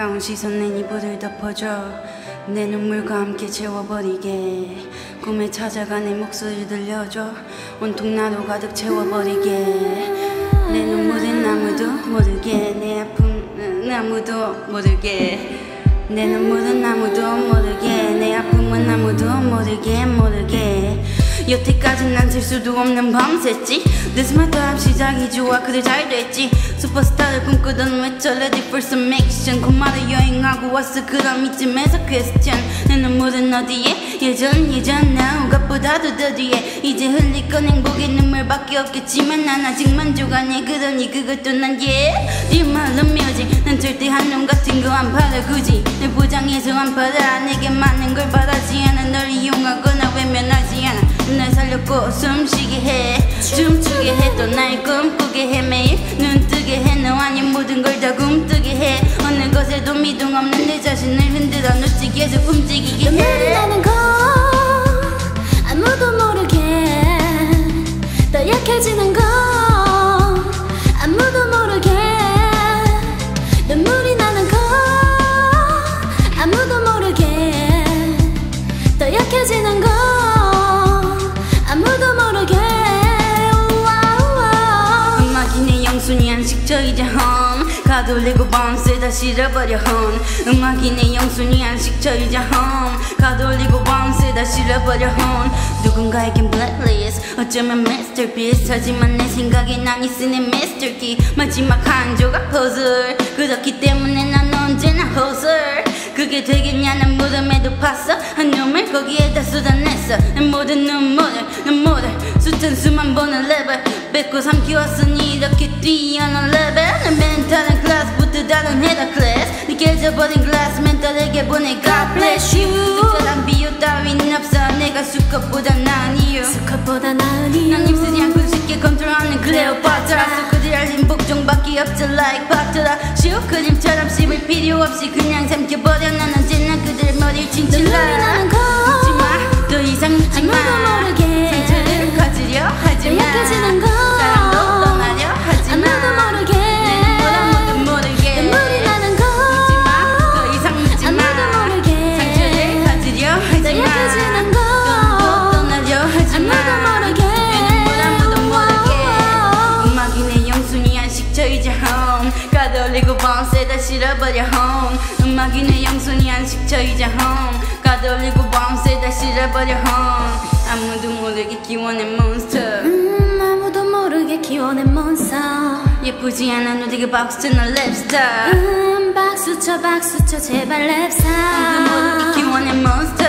차가운 시선 내 이불을 덮어줘. 내 눈물과 함께 채워버리게. 꿈에 찾아가 내 목소리 들려줘. 온통 나로 가득 채워버리게. 내 눈물은 아무도 모르게. 내 아픔은 아무도 모르게. 내 눈물은 아무도 모르게. 내 아픔은 아무도 모르게 모르게 여태까진 난셀 수도 없는 밤새지. my time 시작이 좋아 그래 잘 됐지. 슈퍼스타를 꿈꾸던 외쳐 ready for some action 고마를 여행하고 왔어 그럼 이쯤에서 question 내 눈물은 어디에? 예전 예전 now 것보다도 더 뒤에 이제 흘릴 건 행복의 눈물밖에 없겠지만 난 아직 만족 안해 그러니 그것도 난 yeah 네 말은 묘지. 난 절대 한놈 같은 거 안 팔아 굳이. 내 포장해서 안 팔아. 내게 많은 걸 바라지 않아. 널 이용하거나 날 살렸고 숨쉬게 해. 춤추게 해. 또 날 꿈꾸게 해. 매일 눈 뜨게 해너 아닌 모든 걸 다 꿈뜨게 해. 어느 것에도 미동 없는 내 자신을 흔들어 놓지 계속 움직이게 해. 나는 거 아무도 모르게 더 약해지는 거 아무도 모르게 눈물이 나는 거 아무도 모르게 더 약해지는 거 한식처 이제 험. 가돌리고 밤새 다 실어버려 험. 음악이 내 영순이 한식처 이제 험. 가돌리고 밤새 다 실어버려 험. 누군가에겐 blacklist. 어쩌면 masterpiece 하지만 내 생각에 난이 쓰는 key 마지막 한 조각 퍼즐 그렇기 때문에 난 언제나 허슬 그게 되겠냐는 물음에도 봤어. 한 놈을 거기에다 쏟아냈어. 내 모든 눈물을 눈물을 수천 수만 번을 레벨 뱉고 삼키웠으니 이렇게 뛰어난 레벨 내 멘탈은 클래스부터 다른 헤더 클래스 네 깨져버린 글라스 멘탈에게 보내 God bless you. 특별한 비유 따윈 없어. 내가 수컷보다 나은 이유 수컷보다 나은 이유 난 입쓰지 않고 쉽게 컨트롤하는 클레오파트라 수컷이 알린 복종밖에 없죠 like 파트라 슈크림처럼 씹을 필요 없이 그냥 삼켜버려. 난 언제나 그들 머리를 거. 웃지마. 더 이상 모르게 상처를 가지려 더 하지마. 약해지는 거 home. 가돌리고 밤새다 실어버려 home. 음악이 내 영순이 한식처 이제 home. 가돌리고 밤새다 실어버려 home. 아무도 모르게 키워낸 몬스터 음 아무도 모르게 키워낸 몬스터 예쁘지 않아 누디게 박수치는 랩스타 음 박수 쳐 박수 쳐 제발 아무도 모르게 키워낸 몬스터